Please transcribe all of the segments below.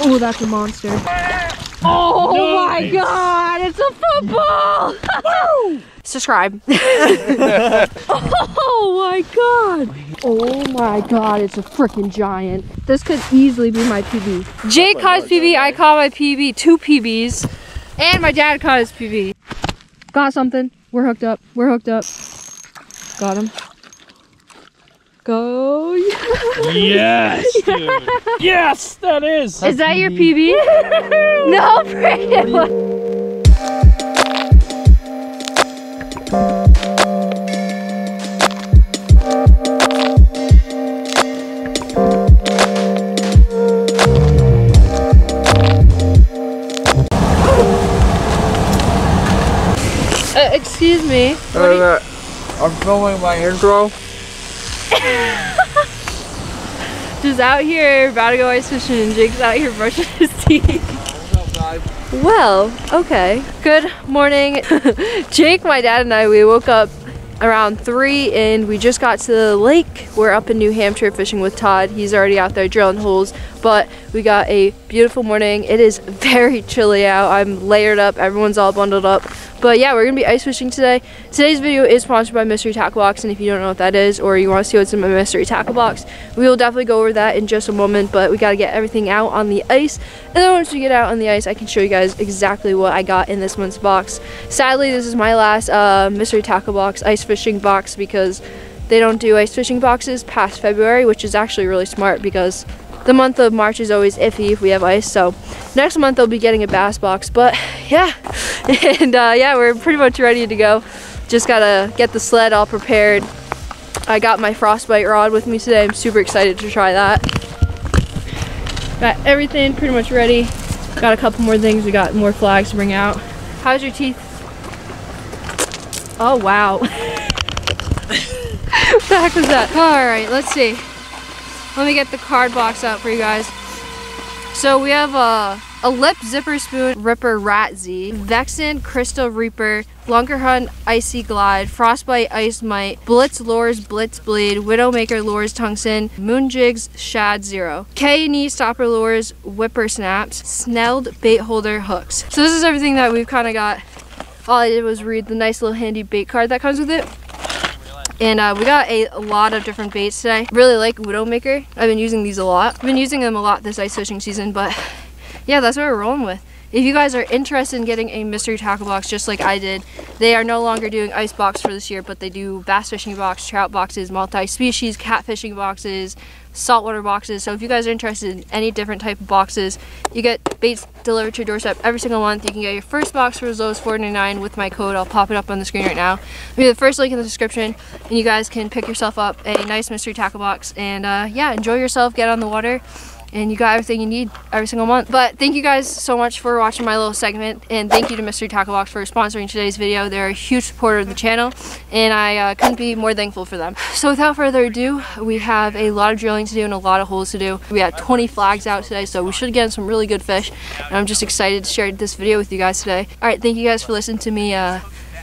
Oh, that's a monster. Oh my god, it's a football! Subscribe. oh my god. Oh my god, it's a freaking giant. This could easily be my PB. Jake caught his PB, I caught my PB, two PBs. And my dad caught his PB. Got something. We're hooked up. We're hooked up. Got him. Go. Yes, dude. yes, that is. Is that your PB? no, Brandon. Uh, excuse me. What are you- Uh, I'm filming my intro. Just out here, about to go ice fishing, and Jake's out here brushing his teeth. Well, okay. Good morning. Jake, my dad, and I, we woke up around 3 and we just got to the lake. We're up in New Hampshire fishing with Todd. He's already out there drilling holes, but we got a beautiful morning. It is very chilly out. I'm layered up. Everyone's all bundled up. But yeah, we're gonna be ice fishing today. Today's video is sponsored by Mystery Tackle Box, and if you don't know what that is, or you want to see what's in my Mystery Tackle Box, we will definitely go over that in just a moment. But we gotta get everything out on the ice, and then once we get out on the ice, I can show you guys exactly what I got in this month's box. Sadly, this is my last uh, Mystery Tackle Box ice fishing box because they don't do ice fishing boxes past February, which is actually really smart because the month of March is always iffy if we have ice. So next month I'll be getting a bass box. But yeah, and uh, yeah, we're pretty much ready to go. Just gotta get the sled all prepared. I got my frostbite rod with me today. I'm super excited to try that. Got everything pretty much ready. Got a couple more things. We got more flags to bring out. How's your teeth? Oh wow. what the heck was that? All right, let's see. Let me get the card box out for you guys. So we have a, a lip zipper spoon, Ripper Rat Z, Vexen Crystal Reaper, Lunkerhunt Icy Glide, Frostbite Ice Mite, Blitz Lures Blitz Bleed, Widowmaker Lures Tungsten, Moonjigs Shad Zero, K Knee Stopper Lures Whipper Snaps, Snelled Bait Holder Hooks. So this is everything that we've kind of got. All I did was read the nice little handy bait card that comes with it. And uh, we got a, lot of different baits today. Really like Widowmaker. I've been using these a lot. I've been using them a lot this ice fishing season, but yeah, that's what we're rolling with. If you guys are interested in getting a mystery tackle box just like I did, they are no longer doing ice box for this year, but they do bass fishing box, trout boxes, multi-species, catfishing boxes, saltwater boxes. So if you guys are interested in any different type of boxes, you get baits delivered to your doorstep every single month. You can get your first box for as low as $4.99 with my code. I'll pop it up on the screen right now. Leave the first link in the description, and you guys can pick yourself up a nice mystery tackle box. And uh, yeah, enjoy yourself, get on the water, and you got everything you need every single month. But thank you guys so much for watching my little segment, and thank you to Mystery Tackle Box for sponsoring today's video. They're a huge supporter of the channel, and I uh, couldn't be more thankful for them. So without further ado, we have a lot of drilling to do and a lot of holes to do. We had 20 flags out today, so we should get some really good fish, and I'm just excited to share this video with you guys today. All right, thank you guys for listening to me, uh,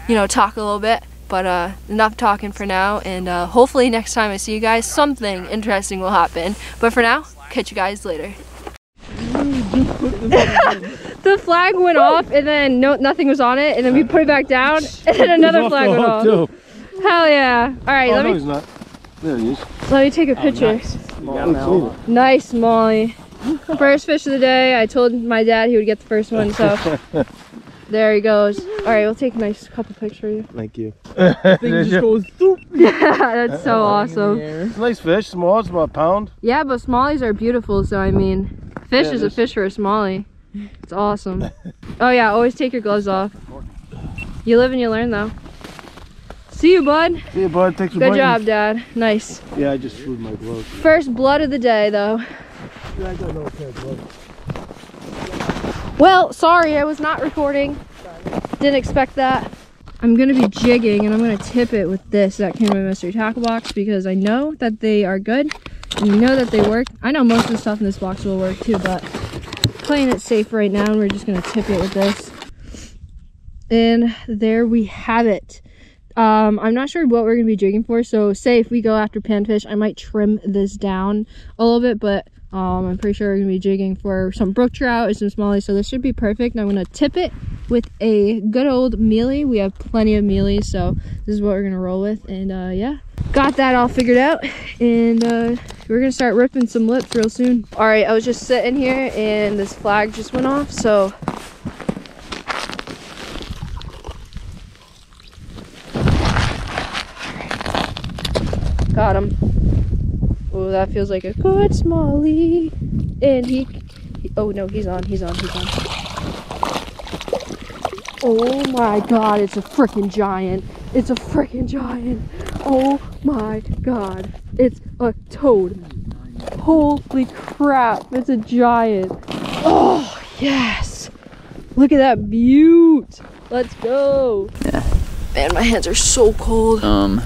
you know, talk a little bit. But uh, enough talking for now, and uh, hopefully next time I see you guys, something interesting will happen. But for now, catch you guys later. the flag went off and then no nothing was on it and then we put it back down and then another flag went off. Too. Hell yeah. Alright, Oh, let no, me he's not. There he is. let me take a picture. Oh, Nice Molly. First fish of the day. I told my dad he would get the first one, so there he goes. Alright, we'll take a nice couple pictures. Thank you. Thing just goes doop. That's so awesome. Nice fish. Small. It's about a pound. Yeah, but smallies are beautiful, so I mean, fish Yeah, is a fish for a smallie. It's awesome. oh yeah, always take your gloves off. You live and you learn though. See you, bud. See you, bud. Thanks for Good biting. job, Dad. Nice. Yeah, I just screwed my gloves. First blood of the day, though. Yeah, I got another pair of gloves. Well, sorry, I was not recording. Didn't expect that. I'm gonna be jigging and I'm gonna tip it with this that came in my mystery tackle box because I know that they are good and you know that they work. I know most of the stuff in this box will work too, but playing it safe right now and we're just gonna tip it with this. And there we have it. Um, I'm not sure what we're gonna be jigging for, so say if we go after panfish, I might trim this down a little bit, but Um, I'm pretty sure we're gonna be jigging for some brook trout and some smallies, so this should be perfect. I'm gonna tip it with a good old mealy. We have plenty of mealies, so this is what we're gonna roll with. And uh, yeah, got that all figured out, and uh, we're gonna start ripping some lips real soon. All right, I was just sitting here, and this flag just went off, so. Got him. Oh, that feels like a good smallie. And he, he- oh no, he's on, he's on, he's on. Oh my god, it's a freaking giant. It's a freaking giant. Oh my god. It's a toad. Holy crap, it's a giant. Oh, yes. Look at that beaut. Let's go. Yeah. Man, my hands are so cold. Um,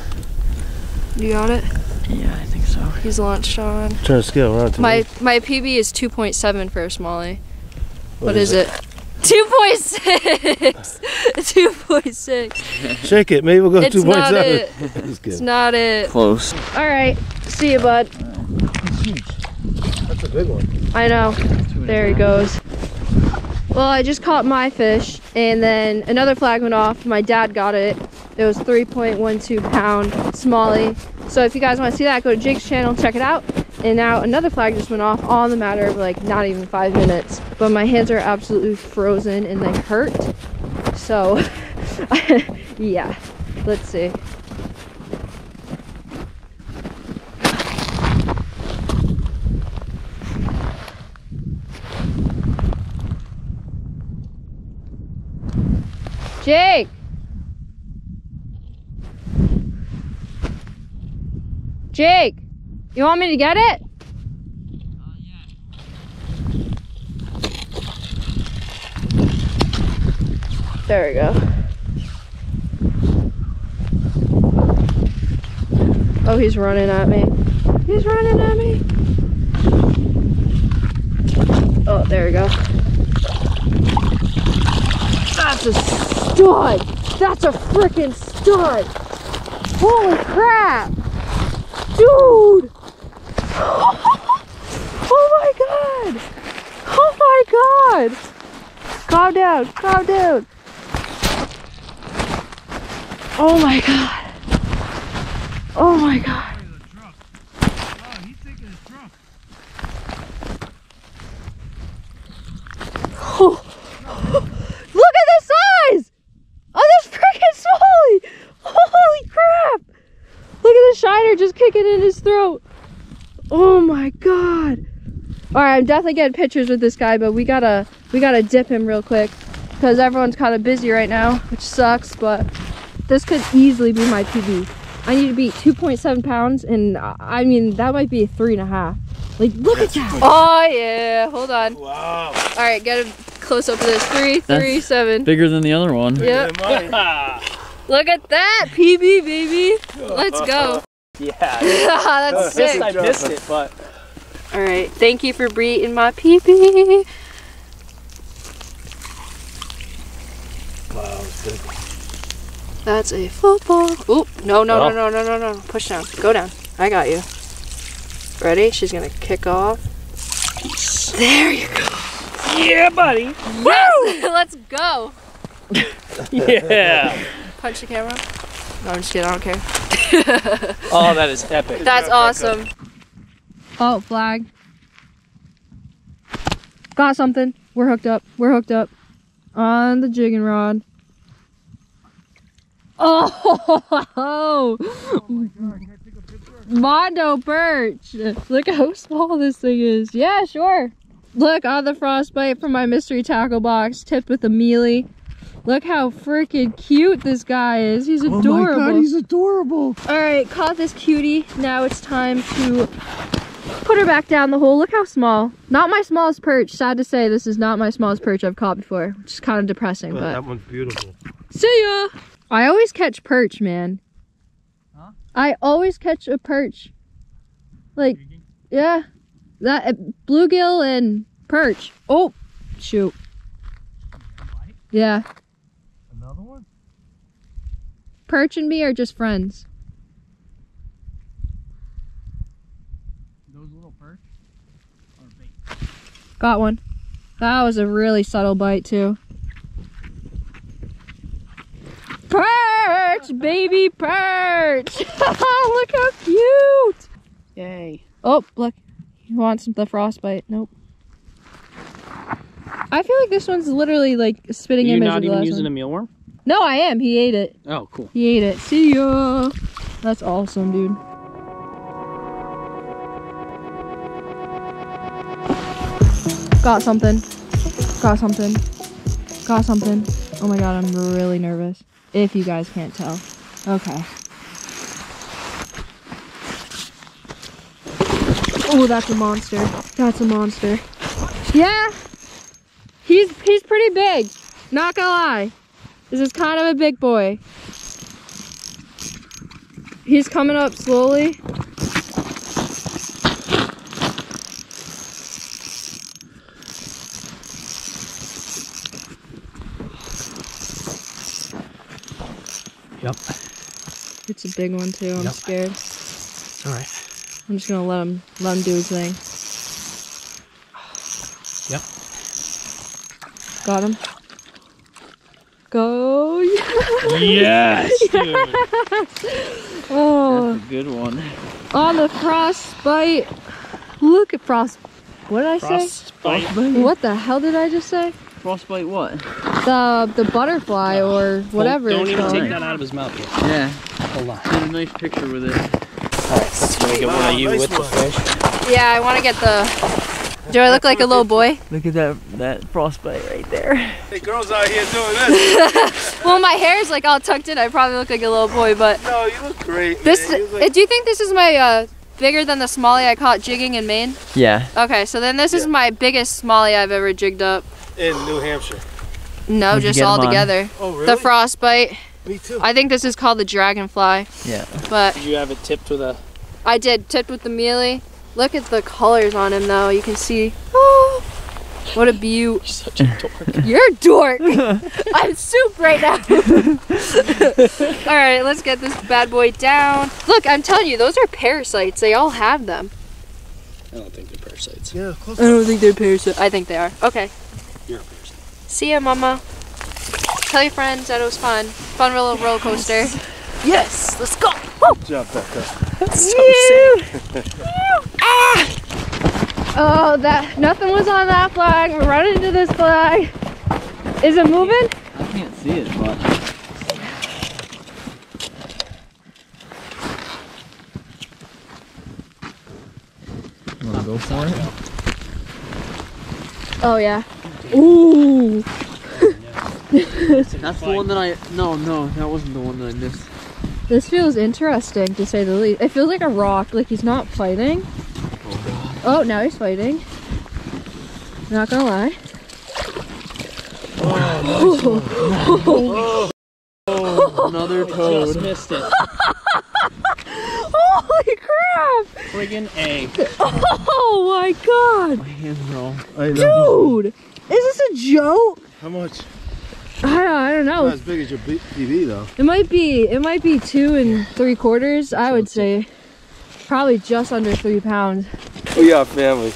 You got it? yeah, I think so. He's launched on. Turn to scale around to My me. my PB is 2.7 for a smallie. what is, it? 2.6. 2.6. Shake it. Maybe we'll go 2.7. It's 2.7. not it. It's not it. Close. All right. See you, bud. That's a big one. I know. There he goes. Well, I just caught my fish, and then another flag went off. My dad got it. It was 3.12 pound smallie. So if you guys want to see that, go to Jake's channel, check it out. And now another flag just went off on the matter of like not even five minutes. But my hands are absolutely frozen and they hurt. So, yeah. Let's see. Jake! Jake! You want me to get it? There we go. Oh, he's running at me. He's running at me. Oh, there we go. That's a stud. That's a freaking stud. Holy crap. Dude. Oh my god. Oh my god. Calm down. Calm down. Oh my god. Oh my god. Oh. Look at the size! Oh, this freaking smallie! Holy crap! Look at the shiner just kicking in his throat. Oh my god. Alright, I'm definitely getting pictures with this guy, but we gotta we gotta dip him real quick. Because everyone's kind of busy right now, which sucks, but this could easily be my PB. I need to beat 2.7 pounds, and I mean, that might be a three and a half. Like, look at that. Oh, yeah. Hold on. Wow. All right, get a close up of this. Three, That's- three, seven. Bigger than the other one. Yep. Look at that, PB, baby. Let's go. Yeah. That's Missed, sick. I missed it, but All right, thank you for beating my PB. Wow, it's good. That's a football. Oop, no, no, Oh. no, no, no, no, no. Push down. Go down. I got you. Ready? She's gonna kick off. There you go. yeah, buddy. Woo! Let's go. Yeah. Punch the camera. No, I'm just kidding. I don't care. Oh, that is epic. That's awesome. Oh, flag. Got something. We're hooked up. We're hooked up. On the jigging rod. Oh! oh Mondo perch. Look how small this thing is. Yeah, sure. Look on the frostbite from my mystery tackle box, tipped with a mealy. Look how freaking cute this guy is. He's adorable. Oh my god, he's adorable. All right, caught this cutie. Now it's time to put her back down the hole. Look how small. Not my smallest perch. Sad to say, this is not my smallest perch I've caught before, which is kind of depressing, But but that one's beautiful. see ya. I always catch perch, man. Huh? I always catch a perch. Like, yeah, that uh, bluegill and perch. Oh, shoot. Yeah, Another one? Perch and me are just friends. Those little perch Got one. That was a really subtle bite too. Perch, baby perch. look how cute. Yay. Oh, look. He wants the frostbite. Nope. I feel like this one's literally like spitting You're image not of the even using one. a mealworm? No, I am. He ate it. Oh, cool. He ate it. See ya. That's awesome, dude. Got something. Got something. Got something. Oh my god, I'm really nervous. If you guys can't tell. Okay. Oh, that's a monster. That's a monster. Yeah. He's he's pretty big. Not gonna lie. This is kind of a big boy. He's coming up slowly. Yep. It's a big one too. I'm Yep. scared. All right. I'm just gonna let him let him do his thing. Got him. Go! Yes, dude. Oh, That's a good one. on the frostbite. Look at frost. What did I say? Frostbite. What the hell did I just say? Frostbite what? The the butterfly or whatever. Don't even called. take that out of his mouth yet. Yeah. Hold on. Did a nice picture with it. Alright, gonna get one of you nice with the fish. Yeah, I want to get the. Do I look like a little boy? Look at that that frostbite right there. Hey, girls out here doing this. Well, my hair is like all tucked in. I probably look like a little boy, but no, you look great. this. man. You look uh, do you think this is my uh, bigger than the smallie I caught jigging in Maine? Yeah. Okay, so then this is my biggest smallie I've ever jigged up. in New Hampshire. No, What'd just all together. Oh, really? The frostbite. Me too. I think this is called the dragonfly, Yeah. but Did you have it tipped with a I did tipped with the mealy. Look at the colors on him though. You can see. Oh, what a beaut. such a dork? You're a dork. I'm soup right now. all right, let's get this bad boy down. Look, I'm telling you, those are parasites. They all have them. I don't think they're parasites. Yeah, close. I don't think they're parasites. I think they are. Okay. You're a parasite. See ya, mama. Tell your friends that it was fun. Fun little roller coaster. Yes, let's go. Woo! Jump back up. Ew. ah! Oh, that nothing was on that flag. We're running into this flag. Is it moving? I can't see it, but You wanna go for it? Oh yeah. Ooh. That's the one that I no no that wasn't the one that I missed. This feels interesting to say the least. It feels like a rock. Like he's not fighting. Oh, now he's fighting. Not gonna lie. Oh, Another Just toad. missed it. Holy crap! Friggin' A. Oh my god! My hands are all. Dude! Is this a joke? How much? I don't, I don't Not know. as big as your B- TV though. It might be it might be two and three quarters, I would say. Probably just under three pounds. We got family.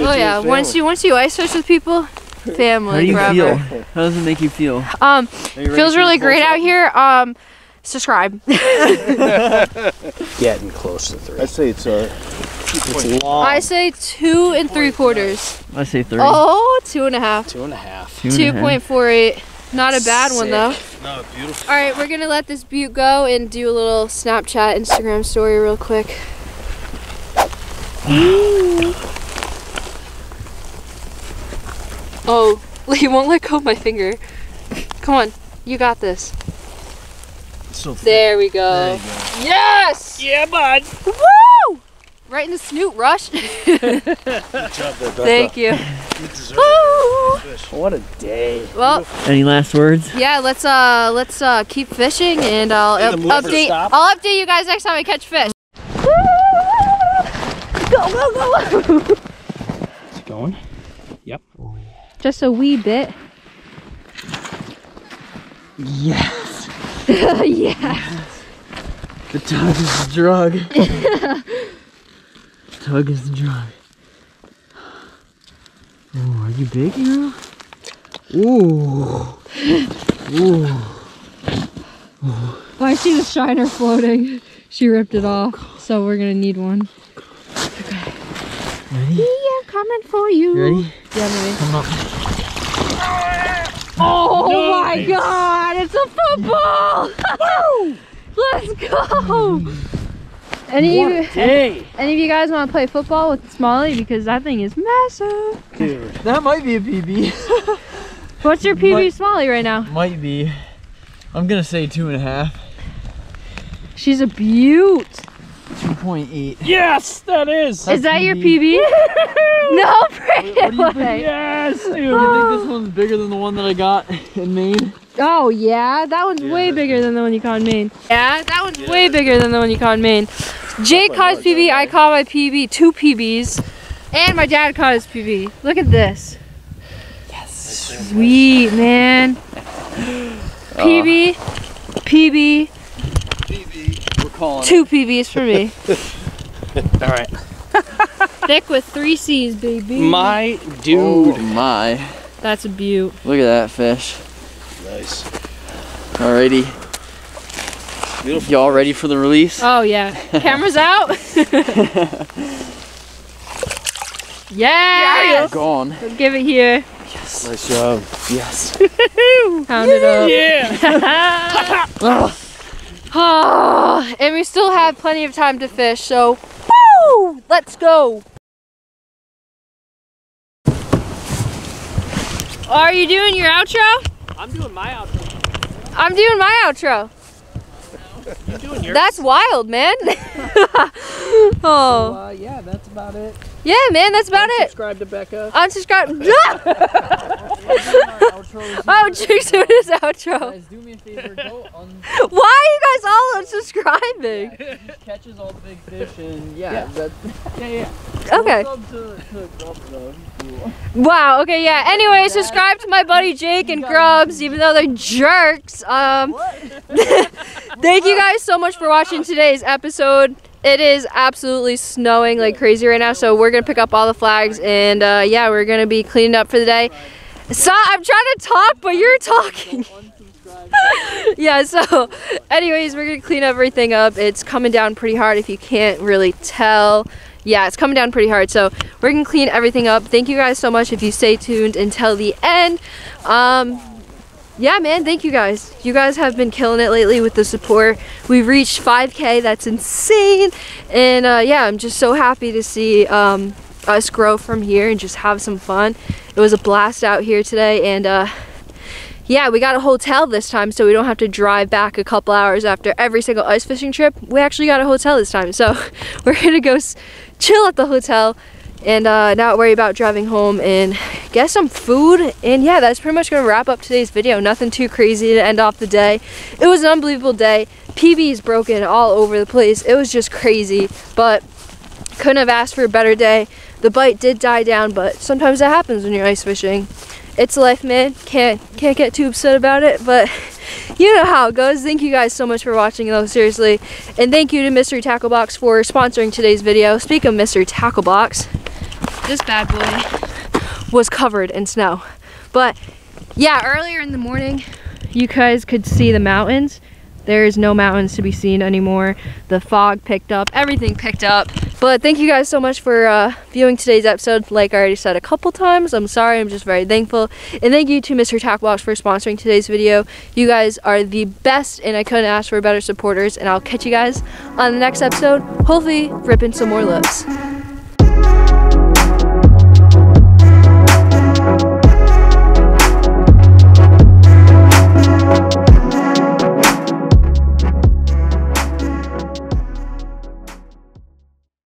Oh yeah, once you once you ice fish with people, family How do you forever. feel? How does it make you feel? Um, feels really great out here. Um, subscribe. Getting close to three. I'd say it's uh. It's long. I say two and three quarters. I say three. Oh, two and a half. Two half. Two and a Two half. point four eight. Not a bad one though. No, beautiful. All right, we're gonna let this butte go and do a little Snapchat, Instagram story real quick. oh, he won't let go of my finger. Come on, you got this. So. There we go. There you go. Yes! Yeah, bud. Woo! Right in the snoot, Rush. Good job there, Becca. Thank you. You deserve Woo! it. Fish. What a day. Well, Any last words? yeah, let's uh let's uh keep fishing and I'll Hey, up- update. I'll update you guys next time I catch fish. Go go go. Is it going? Yep. Just a wee bit. Yes. yeah. The tug is the drug. tug is the drug. Ooh, are you big now? Ooh. Ooh. Oh, I see the shiner floating. She ripped it off, so we're gonna need one. Ready? Yeah, coming for you. You ready? Yeah, I'm ready. Come up. Oh my god, it's a football! Let's go! Any of, you, any of you guys want to play football with smallie? Because that thing is massive. Dude. That might be a PB. What's your PB Might- smallie right now? might be. I'm gonna say two and a half. She's a beaut. 2.8. Yes, that is! Is that your PB. PB? no freaking way. Yes, dude! Do you think this one's bigger than the one that I got in Maine? Oh yeah, that one's way bigger than the one you caught in Maine. Yeah, that one's way bigger than the one you caught in Maine. Jake caught his PB, I caught my PB, two PBs, and my dad caught his PB. Look at this. Yes. Sweet man. PB, PB, uh. We're calling two PBs for me. Alright. Thick with three C's, baby. My Oh dude. my. That's a beaut. Look at that fish. Nice. Alrighty. Beautiful. Y'all ready for the release? Oh yeah. Camera's out. yeah. Gone. Give it here. Yes. Nice job. Yes. Pound it up. Yeah! Oh, and we still have plenty of time to fish, so woo! Let's go. Oh, are you doing your outro? I'm doing my outro. I'm doing my outro. You doing yours? That's wild, man. oh, Uh, yeah, that's about it. yeah, man, that's about it. Subscribe to Becca. Unsubscribe. oh, Jake's doing his outro. Guys, do me a favor. Go on. Why are you guys all unsubscribing? Catches all big fish and yeah. Yeah. That, Yeah, yeah. Okay. To, to Grubs, though, if you want. Wow. Okay. Yeah. Anyway, subscribe to my buddy Jake and Grubs, even though they're jerks. Um, thank you guys so much for watching today's episode. It is absolutely snowing like crazy right now, so we're gonna pick up all the flags and uh, yeah, we're gonna be cleaning up for the day. So I'm trying to talk, but you're talking. yeah. So, anyways, we're gonna clean everything up. It's coming down pretty hard. If you can't really tell. Yeah, it's coming down pretty hard. So we're gonna clean everything up. Thank you guys so much if you stay tuned until the end. Um, yeah, man, thank you guys. You guys have been killing it lately with the support. We've reached 5K. That's insane. And uh, yeah, I'm just so happy to see um, us grow from here and just have some fun. It was a blast out here today, and uh, yeah, we got a hotel this time, so we don't have to drive back a couple hours after every single ice fishing trip. We actually got a hotel this time, so we're gonna go chill at the hotel and uh, not worry about driving home and get some food. And yeah, that's pretty much gonna wrap up today's video. Nothing too crazy to end off the day. It was an unbelievable day. PB's broken all over the place. It was just crazy, but couldn't have asked for a better day. The bite did die down, but sometimes that happens when you're ice fishing. It's life, man. Can't can't get too upset about it, but you know how it goes. Thank you guys so much for watching, though, seriously. And thank you to Mystery Tackle Box for sponsoring today's video. Speak of Mystery Tackle Box, this bad boy was covered in snow. But yeah, earlier in the morning, you guys could see the mountains. There's no mountains to be seen anymore. The fog picked up, everything picked up. But thank you guys so much for uh, viewing today's episode. Like I already said a couple times, I'm sorry, I'm just very thankful. And thank you to Mystery Tackle Box for sponsoring today's video. You guys are the best, and I couldn't ask for better supporters. And I'll catch you guys on the next episode, hopefully ripping some more lips.